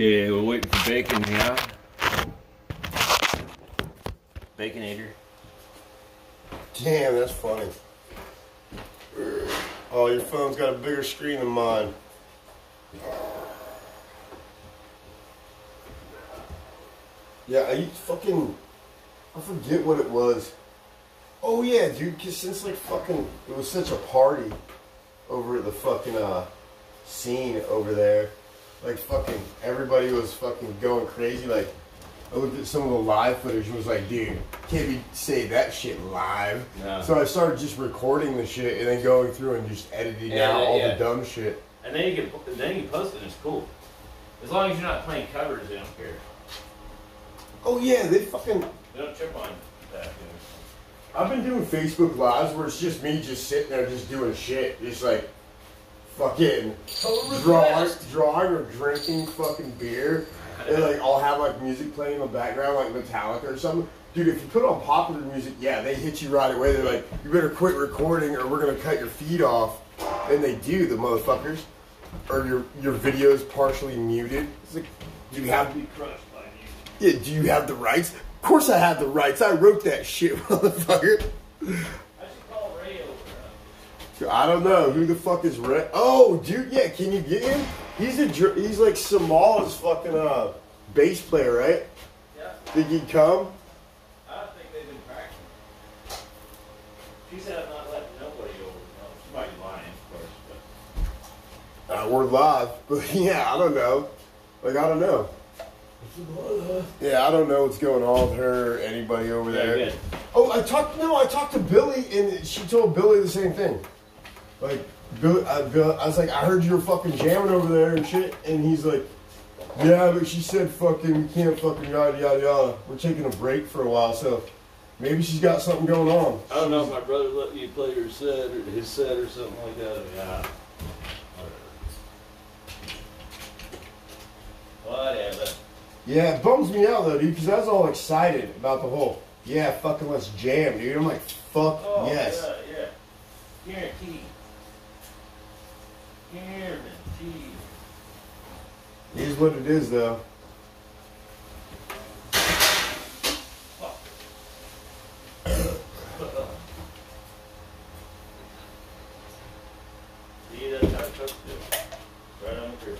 Okay, we're waiting for bacon, yeah? Baconator. Damn, that's funny. Oh, your phone's got a bigger screen than mine. Yeah, I fucking. I forget what it was. Oh yeah, dude. Cause since like fucking, it was such a party over at the fucking uh scene over there. Like fucking, everybody was fucking going crazy. Like, I looked at some of the live footage and was like, dude, can't be say that shit live. No. So I started just recording the shit and then going through and just editing Yeah, out all yeah. the dumb shit. And then you can then you can post it and it's cool. As long as you're not playing covers, they don't care. Oh yeah, they fucking. They don't trip on that. You I've been doing Facebook lives where it's just me just sitting there just doing shit, just like fucking drawing, drawing or drinking fucking beer. And like I'll have like music playing in the background, like Metallica or something. Dude, if you put on popular music, yeah, they hit you right away. They're like, you better quit recording or we're gonna cut your feed off. And they do, the motherfuckers. Or your your video's partially muted. It's like, do you have be crushed by you. yeah, do you have the rights? Of course I have the rights. I wrote that shit, motherfucker. I should call Ray over. I don't know who the fuck is Red. Oh, dude, yeah. Can you get him? He's a dr- he's like Samal's fucking uh bass player, right? Yeah, Think he'd come? I don't think they've been practicing. She said I'm not letting nobody over. No, she might be lying, of course, but Uh, we're live, but yeah, I don't know. Like I don't know. Yeah, I don't know what's going on with her, or anybody over yeah, there. Oh, I talked. No, I talked to Billy, and she told Billy the same thing. Like, Bill, uh, Bill, I was like, I heard you were fucking jamming over there and shit, and he's like, Yeah, but she said fucking we can't fucking yada yada yada. We're taking a break for a while, so maybe she's got something going on. I don't know if my brother let you play her set or his set or something like that. Yeah. Whatever. Yeah, it bums me out though, dude, because I was all excited about the whole. Yeah, fucking let's jam, dude. I'm like, fuck Oh, yes. yeah, yeah. Guaranteed. Guaranteed. What it is, though. See, that's how cooks do. Right on the grill.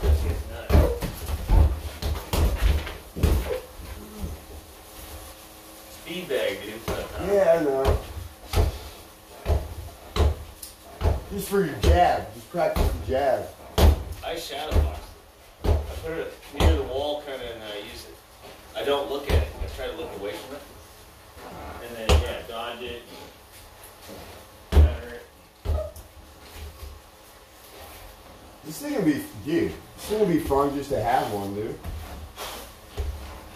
This gets nuts. Speed bag, dude. Yeah, I know. Just for your jab. Just practice your jab. I shadow box it. I put it near the wall kind of and I use it. I don't look at it. I try to look away from it. And then, yeah, dodge it. Counter it. This thing will be, dude. This thing will be fun just to have one, dude.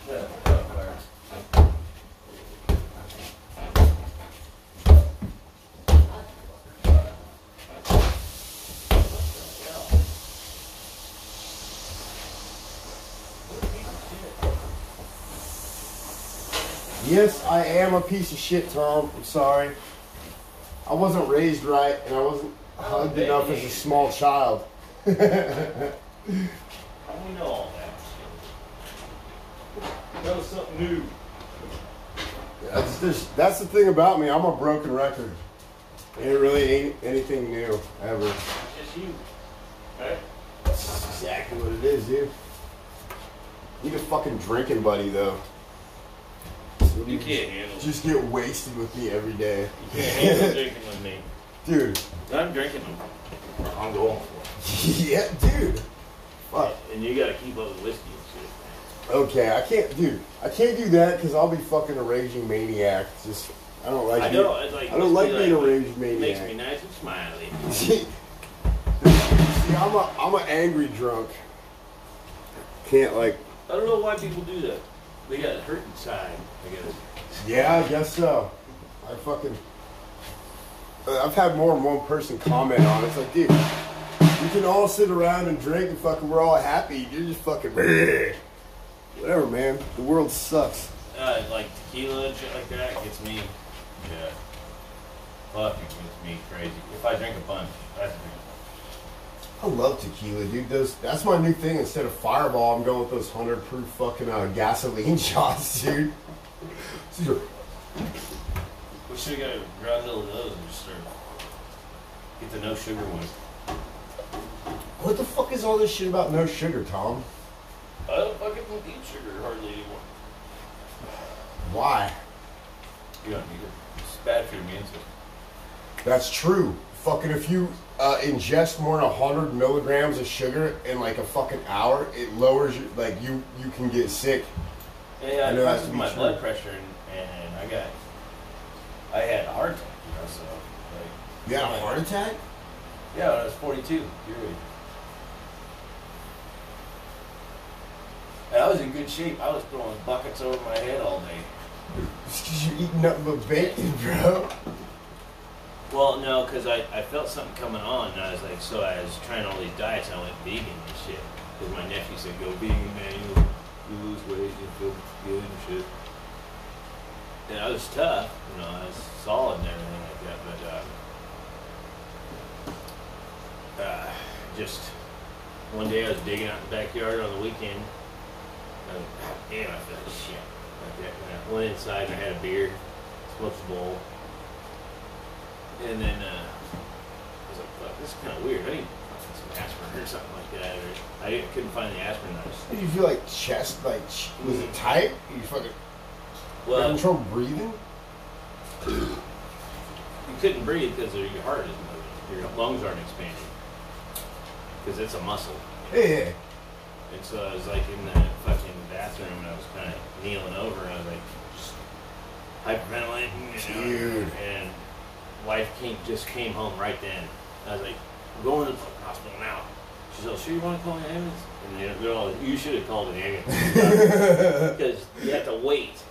Yeah, fire. Yes, I am a piece of shit, Tom. I'm sorry. I wasn't raised right, and I wasn't hugged enough as a small child. How do we know all that. That was something new. That's, just, that's the thing about me. I'm a broken record. It really ain't anything new, ever. It's just you. Right? That's exactly what it is, dude. Need a fucking drinking buddy, though. You can't handle. Just get wasted with me every day. You can't handle drinking with me. Dude. I'm drinking them. I'm going for it. yeah, dude. Fuck. And you gotta keep up with whiskey and shit. Okay, I can't, dude. I can't do that because I'll be fucking a raging maniac. Just, I don't like. I being-. It's like I don't like being a raging maniac. Makes me nice and smiley. See, see, I'm a, I'm an angry drunk. Can't like. I don't know why people do that. They got hurt inside. I guess. Yeah, I guess so. I fucking. I've had more than one person comment on it. It's like, dude, We can all sit around and drink and fucking we're all happy. You're just fucking whatever, man. The world sucks. Uh, like tequila and shit like that gets me. Yeah. Fucking gets me crazy. If I drink a bunch, I have to drink. I love tequila, dude. Those that's my new thing. Instead of Fireball, I'm going with those hundred proof fucking uh, gasoline shots, dude. We should have got a grundle of those and just start get the no sugar one. What the fuck is all this shit about no sugar, Tom? I don't fucking eat sugar hardly anymore. Why? You don't need it. It's bad for your immune system. That's true. Fucking if you uh, ingest more than hundred milligrams of sugar in like a fucking hour, it lowers your like you you can get sick. Yeah, I know it messes to with be my true. blood pressure and, and I got I had a heart attack, you know, so like You had a heart attack? Yeah, when I was forty two, your age. And I was in good shape. I was throwing buckets over my head all day. It's because you're eating nothing but bacon, bro. Well, no, because I, I felt something coming on, and I was like, so I was trying all these diets, and I went vegan and shit. Because my nephew said, go vegan, man, you, you lose weight, you feel good and shit. And I was tough, you know, I was solid and everything like that, but, uh, uh, just one day I was digging out in the backyard on the weekend, and God damn, I felt like shit. Like that. And I went inside and I had a beer, smoked a bowl, and then uh, I was like, fuck, this is kind of weird. I need some aspirin or something like that. Or I couldn't find the aspirin. I was, Did you feel like chest, like, ch- was it tight? You fucking well, having trouble breathing? you couldn't breathe because your heart isn't moving. Your lungs aren't expanding because it's a muscle. Yeah, yeah. And so I was like in the fucking bathroom and I was kind of kneeling over and I was like just hyperventilating. You know, Dude. And wife came, just came home right then. I was like, I'm going to the fucking hospital now. She's all, sure you want to call an ambulance? And they're, they're all, you should have called an ambulance. Because you have to wait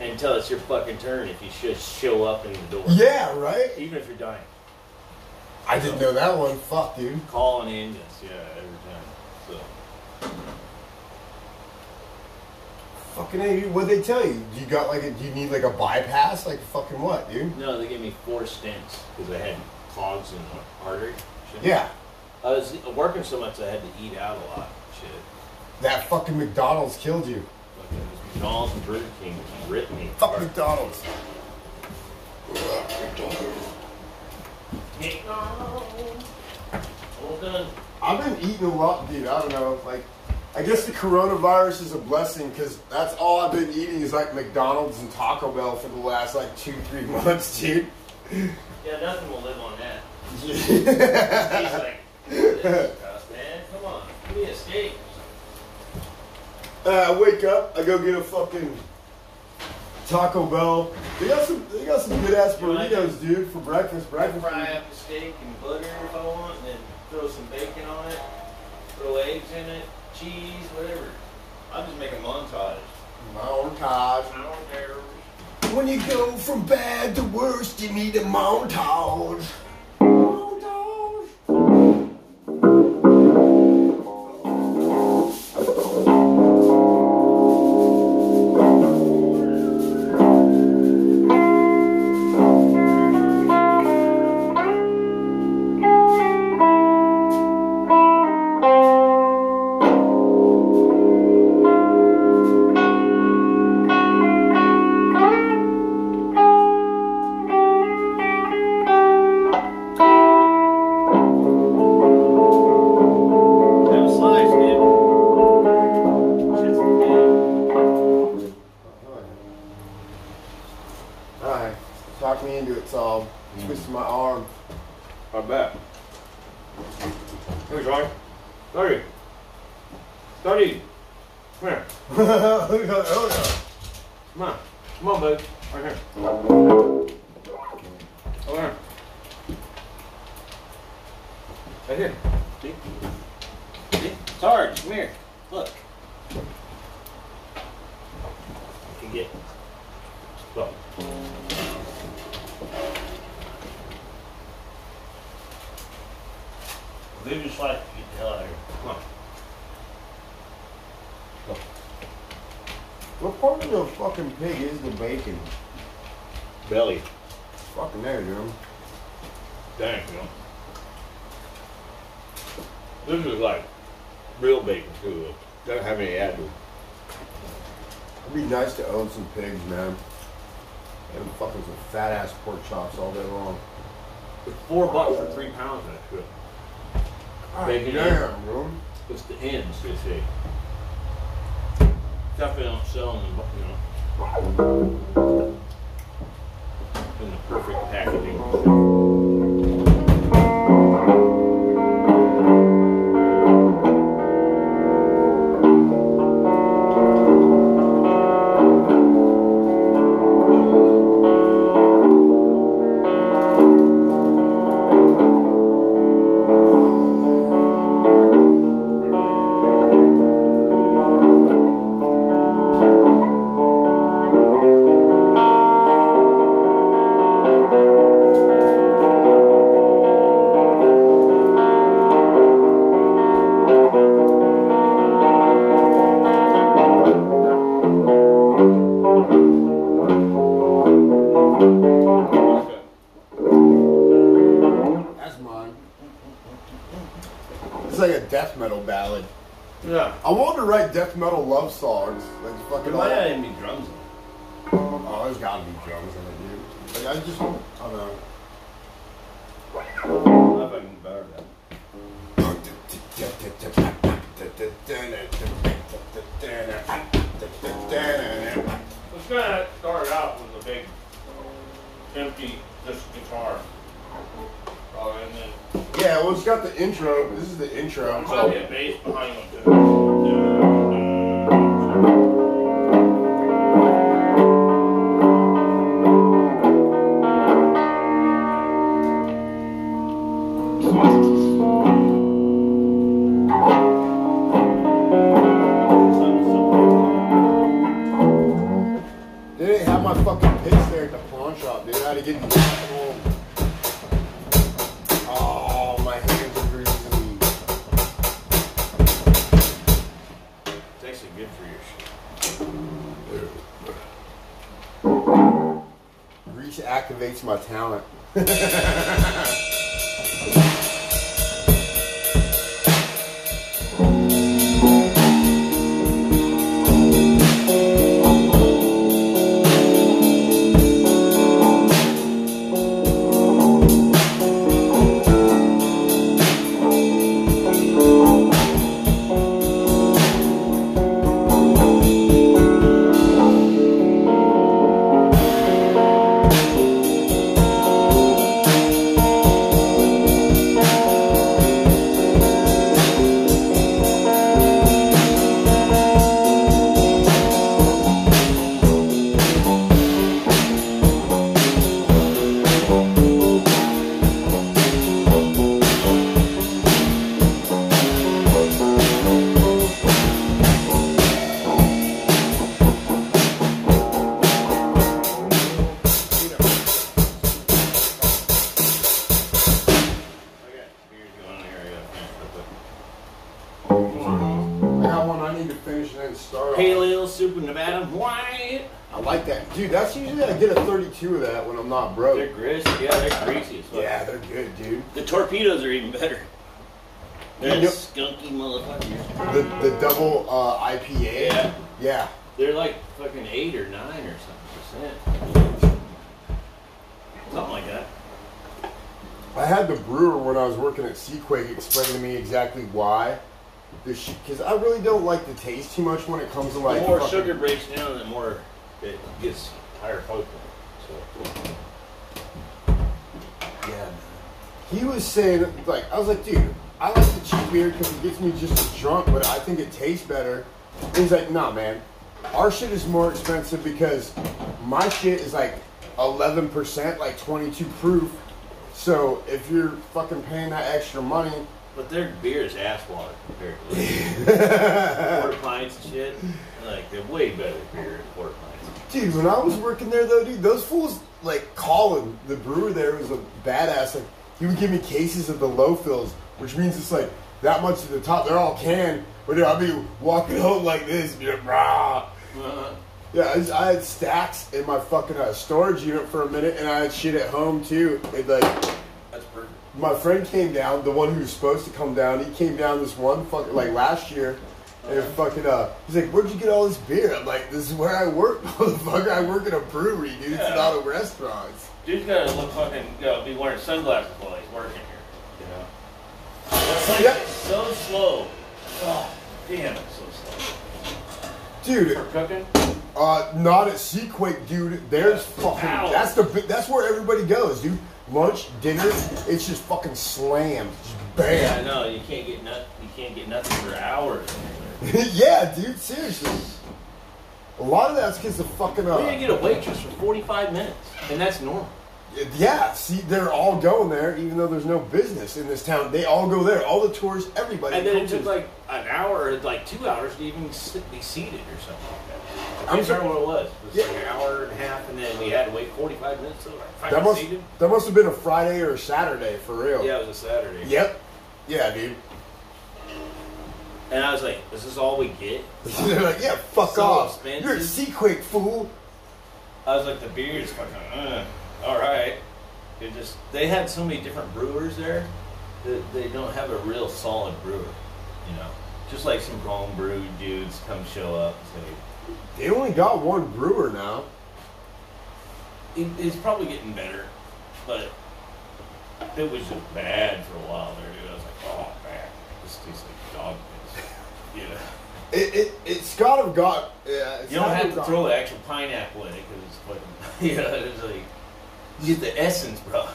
until it's your fucking turn if you should show up in the door. Yeah, right? Even if you're dying. I didn't know that one. Fuck, dude. Call an ambulance, yeah, every time. So. Fucking A, dude, what'd they tell you? You got like a, do you need like a bypass? Like fucking what, dude? No, they gave me four stents because I had clogs in the artery. Shit. Yeah. I was working so much I had to eat out a lot. Shit. That fucking McDonald's killed you. Fucking McDonald's and Burger King ripped me. Fuck apart. McDonald's. McDonald's. All done. I've been eating a lot, dude. I don't know. Like, I guess the coronavirus is a blessing because that's all I've been eating is like McDonald's and Taco Bell for the last like two, three months, dude. Yeah, nothing will live on that. He's like, this is tough, man. Come on, give me a steak. Uh, I wake up, I go get a fucking Taco Bell. They got some, they got some good ass burritos, dude, for breakfast. I Breakfast. fry up the steak and butter if I want, and then throw some bacon on it, throw eggs in it, cheese, whatever. I'm just making montage. Montage. Montage. When you go from bad to worst, you need a montage. Montage. What part of the fucking pig is the bacon? Belly. Fucking there, dude. Dang, you know. This is like real bacon too. though. Doesn't have any additives. It'd be nice to own some pigs, man. And fucking some fat ass pork chops all day long. It's four bucks for three pounds of that shit. Bacon damn, bro. It's the ends, they say. They don't sell in you know, in the perfect packaging. Death metal love songs. Like There fucking all. might not even be drums in. Oh, there's gotta be drums in it, dude. Like, I just, Grease activates my talent. start. the off. Pale Ale Sierra Nevada White. I like that. Dude, that's usually I get a 32 of that when I'm not broke. They're greasy. Yeah, they're greasy as fuck. Yeah, they're good, dude. The torpedoes are even better. They're You know- skunky motherfuckers. The the double uh, IPA. Yeah. Yeah. They're like fucking eight or nine or something percent. Something like that. I had the brewer when I was working at Seaquake explain to me exactly why. Because I really don't like the taste too much when it comes to like the more fucking- sugar breaks down, the more it gets higher potent. So Yeah. man. He was saying like I was like, dude, I like the cheap beer because it gets me just as drunk, but I think it tastes better. He's like, nah, man, our shit is more expensive because my shit is like 11%, like 22 proof. So if you're fucking paying that extra money, But their beer is ass water compared to quarter pints and shit. Like they're way better beer than quarter pints. Dude, when I was working there though, dude, those fools like Colin, the brewer there was a badass. Like he would give me cases of the low fills, which means it's like that much to the top. They're all canned, but dude, I'd be walking home like this, be like, rah. Uh, Yeah, I, just- I had stacks in my fucking uh, storage unit for a minute, and I had shit at home too. It, like. My friend came down, the one who was supposed to come down. He came down this one fucking like last year, and fucking uh, he's like, "Where'd you get all this beer?" I'm like, "This is where I work, motherfucker. I work in a brewery, dude. It's not a restaurant." Dude's gotta look fucking, you know, be wearing sunglasses while he's working here. You know? It's like, Yeah. it's so slow. Oh, damn, it's so slow. Dude, For cooking? Uh, not at Seaquake, dude. There's fucking. Ow. That's the. That's where everybody goes, dude. Lunch, dinner, it's just fucking slammed. Just Yeah, I know. You can't get nut. You can't get nothing for hours. Yeah, dude. Seriously. A lot of that's because the fucking. We Uh, didn't get a waitress for 45 minutes, and that's normal. Yeah, see, they're all going there, even though there's no business in this town. They all go there. All the tourists, everybody. And then it took like an hour, or like two hours to even sit, be seated or something like that. I I'm can't sorry- remember what it was. It was Yeah. like an hour and a half, and then we had to wait 45 minutes till I That must. seated. That must have been a Friday or a Saturday for real. Yeah, it was a Saturday. Yep. Yeah, dude. And I was like, this "Is this all we get?" They're like, yeah, fuck So off. expensive. You're a Seaquake fool. I was like, "The beer is fucking, uh, all right." It just they had so many different brewers there that they don't have a real solid brewer, you know. Just like some home brew dudes come show up and say, They only got one brewer now. it, it's probably getting better, but it was just bad for a while there, dude. I was like, oh man, this tastes like dog piss. You know, It, it, it's gotta have got. Yeah, it's you don't have to got- throw the actual pineapple in it because it's fucking, you know, it's like, you get the essence, bro.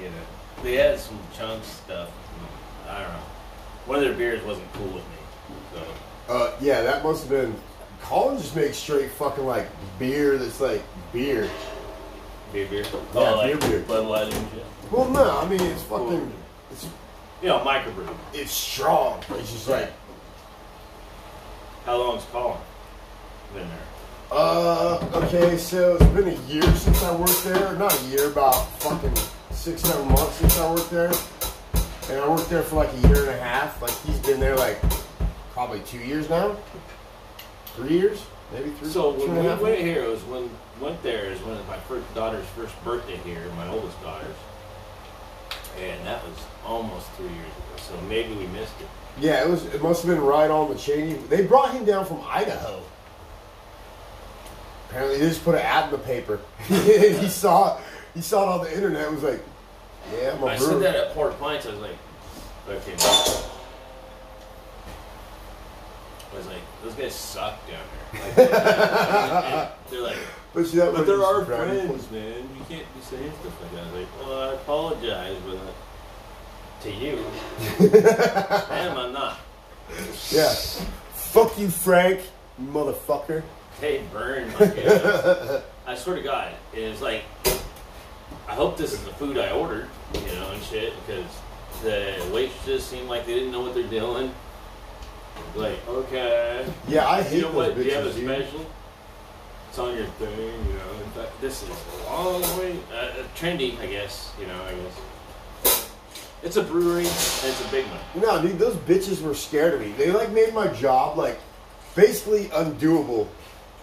you know, they had some chunk stuff. I don't know. One of their beers wasn't cool with me, so. Uh, yeah, that must have been. Colin just makes straight fucking like beer that's like beer. Beer, beer. Yeah, oh, like beer, beer. Bud Light and shit. Well, no, I mean it's fucking. It's You know, microbrew. it's strong. It's just like. How long's Colin been there? Uh, okay, so it's been a year since I worked there. Not a year, about fucking six, seven months since I worked there. And I worked there for like a year and a half. Like he's been there like probably two years now. Three years, maybe three. So when we went here, it was when went there is when my first daughter's first birthday here, my oldest daughter's, and that was almost three years ago. So maybe we missed it. Yeah, it was. It must have been right on the chain. They brought him down from Idaho. Apparently, they just put an ad in the paper. he saw, it. he saw it on the internet. Was like, yeah, I'm a I brewer. said that at Port Pints. I was like, okay. I was like, those guys suck down there. Like, they're like, But see, that but they're our friends, man. You can't be saying stuff like that. I was like, well, I apologize, but uh, to you, damn, I'm not. Yeah. Fuck you, Frank, motherfucker. Hey, burn my God. I swear to God, it's like, I hope this is the food I ordered, you know, and shit, because the waitresses seem like they didn't know what they're doing. Like, okay. Yeah, I hate You know those what? Do you have a bitches, dude. special? It's on your thing, you know. In fact, this is a long way uh, uh, trendy, I guess. You know, I guess it's a brewery and it's a big one. No, dude, those bitches were scared of me. They like made my job like basically undoable.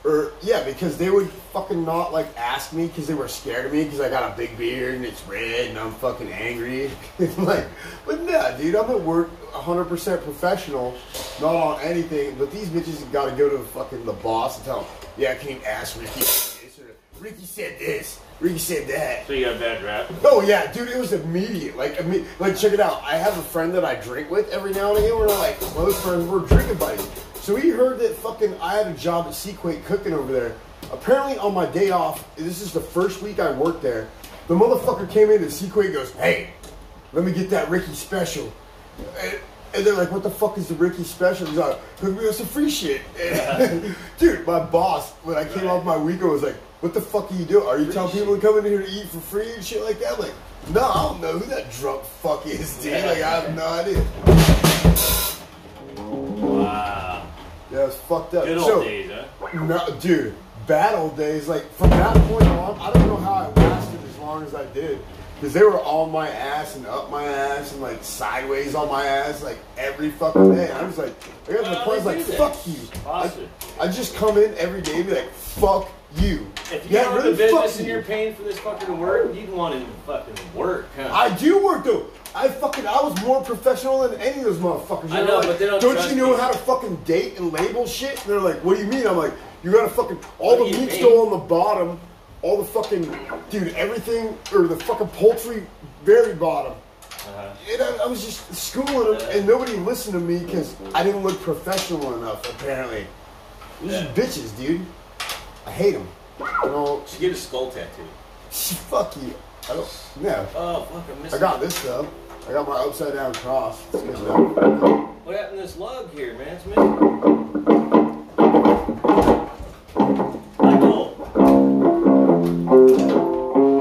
Or yeah, because they would fucking not like ask me because they were scared of me because I got a big beard and it's red and I'm fucking angry. like, but nah, dude, I'm at work 100% professional, not on anything. But these bitches got to go to fucking the boss and tell him, yeah, I can you ask Ricky Ricky said this, Ricky said that. So you got a bad rap. Oh yeah, dude, it was immediate. Like, imme- like check it out. I have a friend that I drink with every now and again. We're like close friends. We're drinking buddies. So he heard that fucking I had a job at Seaquake cooking over there. Apparently on my day off, this is the first week I worked there. The motherfucker came in and Sequate goes, "Hey, let me get that Ricky special." And, and they're like, "What the fuck is the Ricky special?" He's like, "Hook me some free shit." Dude, my boss when I came off my week, I was like, "What the fuck are you doing? Are you Free telling people to come in here to eat for free and shit like that?" Like, no, I don't know who that drunk fuck is, dude. Like, I have no idea. Wow. Yeah, it's fucked up. Good old so, days, huh? No, dude, bad old days. Like from that point on, I don't know how I lasted as long as I did. Because they were on my ass and up my ass and like sideways on my ass like every fucking day. I was like, I got to the point I was like, fuck you. I, I just come in every day and be like, fuck you. If you have really, a business and you. you're paying for this fucking to work, you'd want to fucking work, huh? I do work though. I fucking I was more professional than any of those motherfuckers. I know, like, but they don't Don't you know you." how to fucking date and label shit? And they're like, What do you mean? I'm like, you gotta fucking all What the you meats mean? go on the bottom, all the fucking dude, everything or the fucking poultry very bottom. Uh-huh. And I, I was just schooling them, and nobody listened to me because I didn't look professional enough. Apparently, these Yeah. bitches, dude. I hate him. You know, Should get a skull tattoo. She, fuck you. I don't. No. Oh, fuck, I missed I got it. this though. I got my upside down cross. It's good though. What happened to this lug here, man? It's missing. Michael,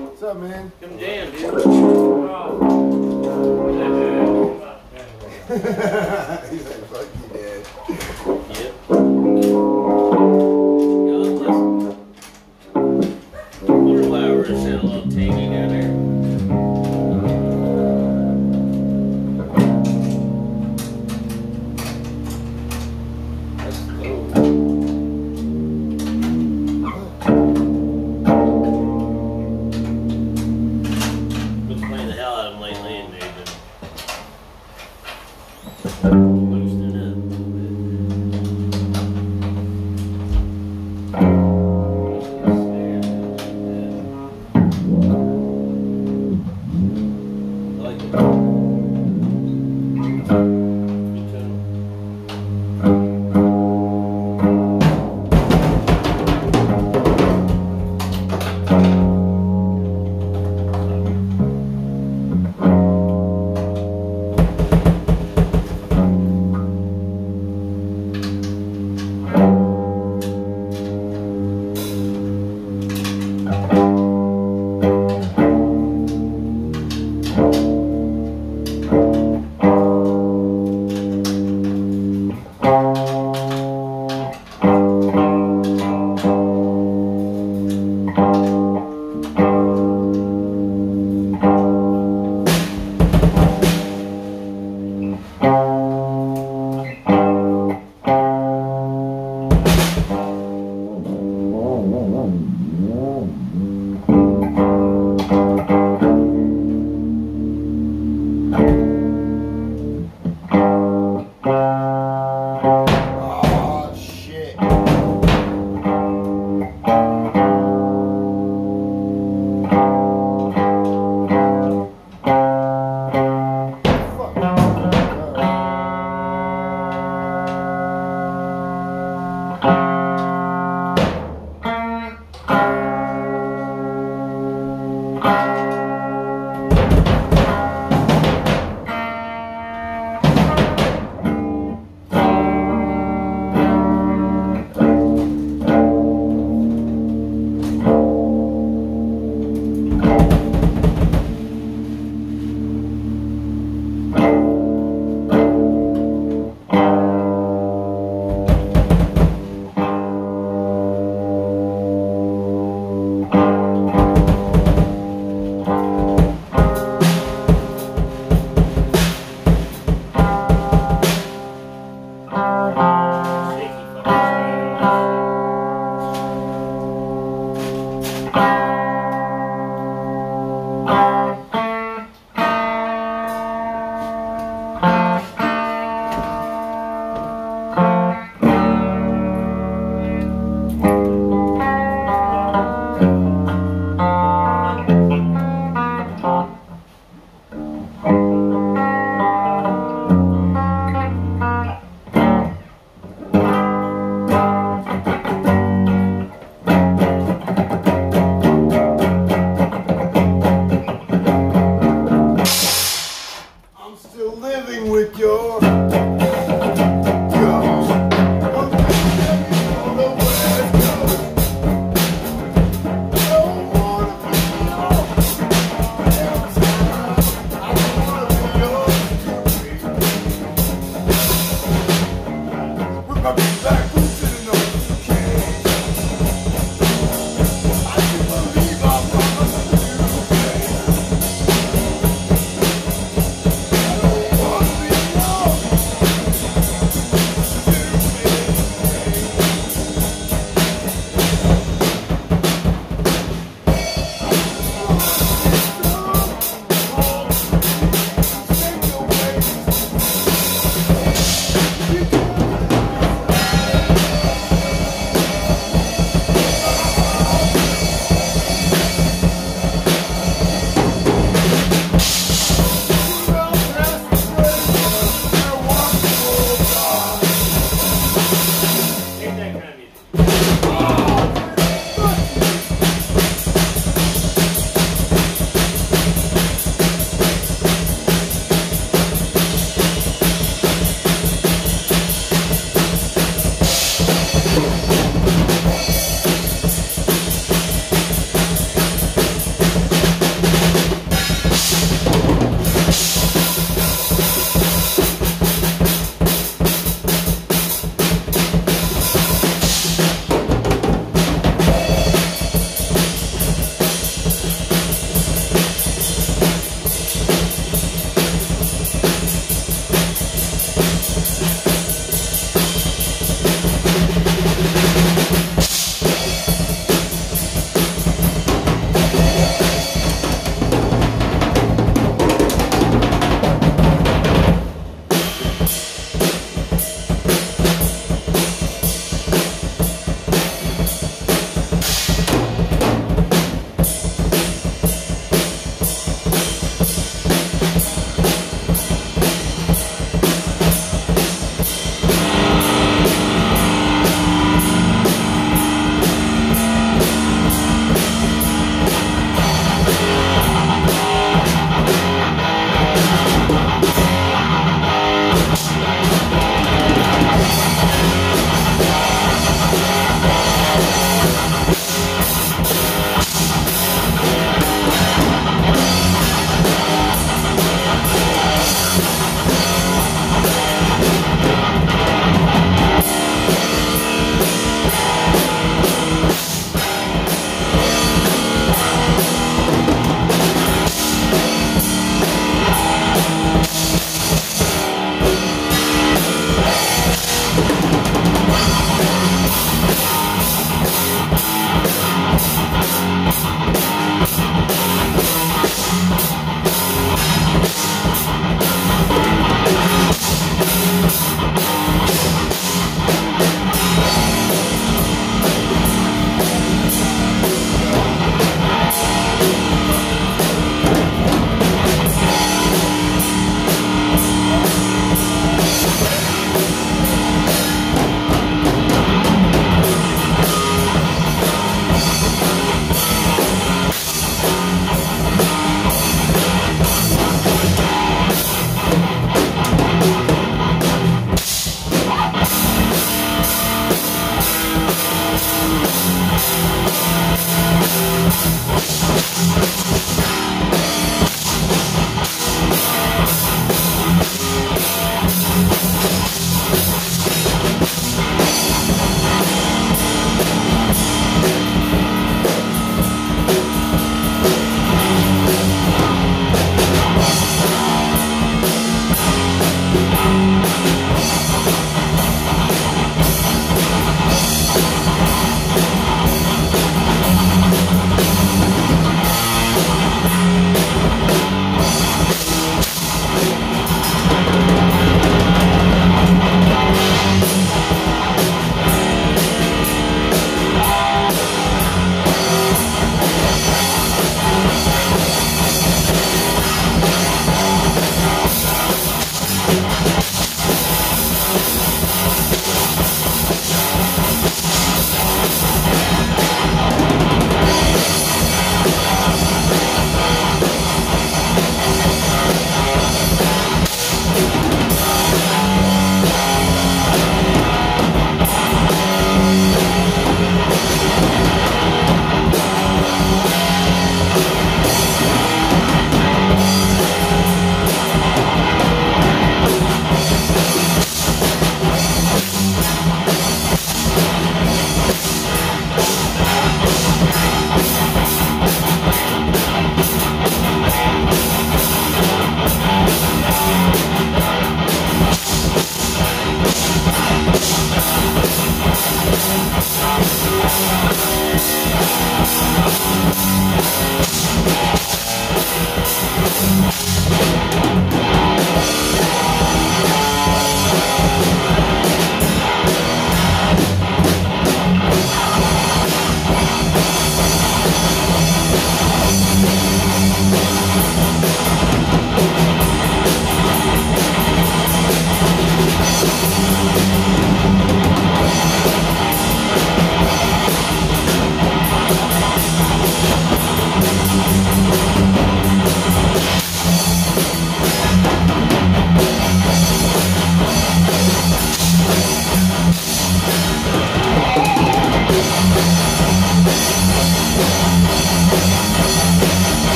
What's up, man? come jam, dude. He's like, fuck